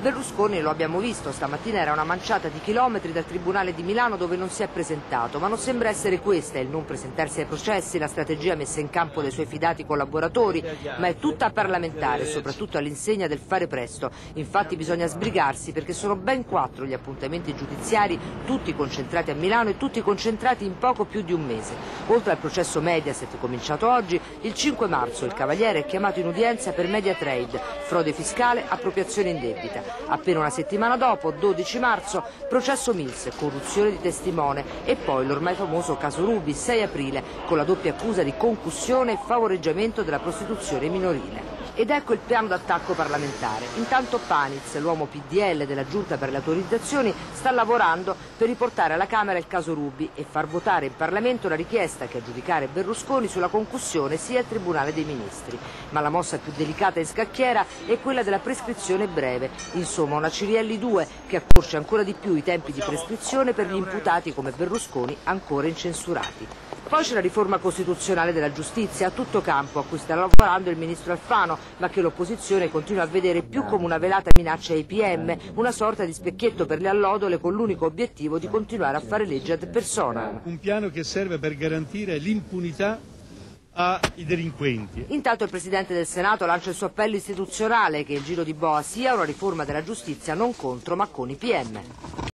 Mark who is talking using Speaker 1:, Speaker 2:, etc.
Speaker 1: Berlusconi, lo abbiamo visto, stamattina era una manciata di chilometri dal Tribunale di Milano dove non si è presentato, ma non sembra essere questa il non presentarsi ai processi, la strategia messa in campo dai suoi fidati collaboratori, ma è tutta parlamentare, soprattutto all'insegna del fare presto. Infatti bisogna sbrigarsi perché sono ben quattro gli appuntamenti giudiziari, tutti concentrati a Milano e tutti concentrati in poco più di un mese. Oltre al processo Mediaset cominciato oggi, il 5 marzo il Cavaliere è chiamato in udienza per media trade, frode fiscale, appropriazione indebita. Appena una settimana dopo, 12 marzo, processo Mills, corruzione di testimone e poi l'ormai famoso caso Rubi, 6 aprile, con la doppia accusa di concussione e favoreggiamento della prostituzione minorile. Ed ecco il piano d'attacco parlamentare. Intanto Paniz, l'uomo PDL della Giunta per le autorizzazioni, sta lavorando per riportare alla Camera il caso Rubi e far votare in Parlamento la richiesta che a giudicare Berlusconi sulla concussione sia il Tribunale dei Ministri. Ma la mossa più delicata in scacchiera è quella della prescrizione breve, insomma una Cirielli 2 che accorce ancora di più i tempi di prescrizione per gli imputati come Berlusconi ancora incensurati. Poi c'è la riforma costituzionale della giustizia a tutto campo a cui sta lavorando il ministro Alfano, ma che l'opposizione continua a vedere più come una velata minaccia ai PM, una sorta di specchietto per le allodole con l'unico obiettivo di continuare a fare legge ad persona.
Speaker 2: Un piano che serve per garantire l'impunità ai delinquenti.
Speaker 1: Intanto il Presidente del Senato lancia il suo appello istituzionale che il giro di boa sia una riforma della giustizia non contro ma con i PM.